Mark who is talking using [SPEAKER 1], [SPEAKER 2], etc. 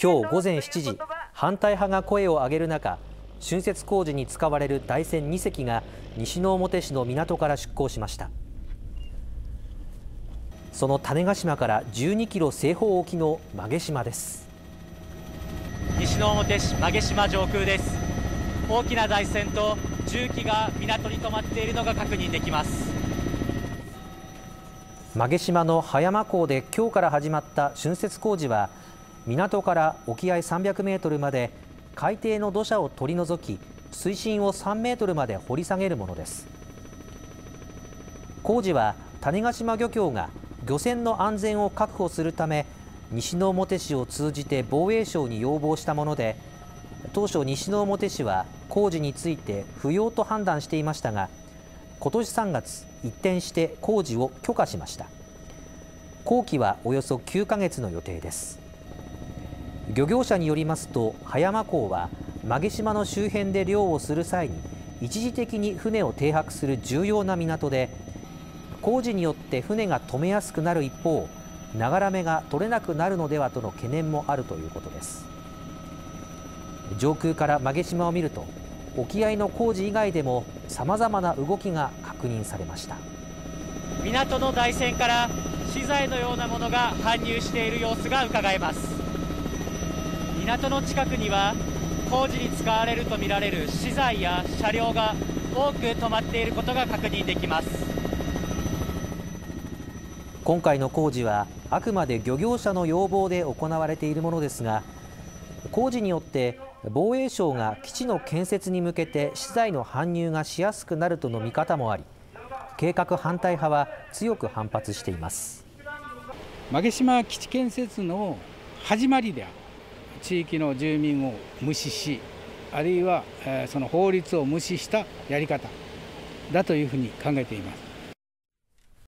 [SPEAKER 1] 今日午前7時反対派が声を上げる中浚渫工事に使われる台船2隻が西之表市の港から出港しました。その種子島から12キロ西方沖の曲島です。
[SPEAKER 2] 西之表市曲島上空です。大きな台船と重機が港に止まっているのが確認できます。
[SPEAKER 1] 曲島の葉山港で今日から始まった浚渫工事は港から沖合300メートルまで海底の土砂を取り除き水深を3メートルまで掘り下げるものです。工事は種子島漁協が漁船の安全を確保するため西之表市を通じて防衛省に要望したもので当初西之表市は工事について不要と判断していましたが今年3月一転して工事を許可しました。工期はおよそ9ヶ月の予定です。漁業者によりますと葉山港は曲島の周辺で漁をする際に一時的に船を停泊する重要な港で工事によって船が止めやすくなる一方ながらめが取れなくなるのではとの懸念もあるということです。上空から曲島を見ると沖合の工事以外でもさまざまな動きが確認されました。
[SPEAKER 2] 港の台船から資材のようなものが搬入している様子がうかがえます。港の近くには工事に使われるとみられる資材や車両が多く止まっていることが確認できます。
[SPEAKER 1] 今回の工事はあくまで漁業者の要望で行われているものですが工事によって防衛省が基地の建設に向けて資材の搬入がしやすくなるとの見方もあり計画反対派は強く反発しています。
[SPEAKER 3] 曲島基地建設の始まりである地域の住民を無視しあるいはその法律を無視したやり方だというふうに考えています。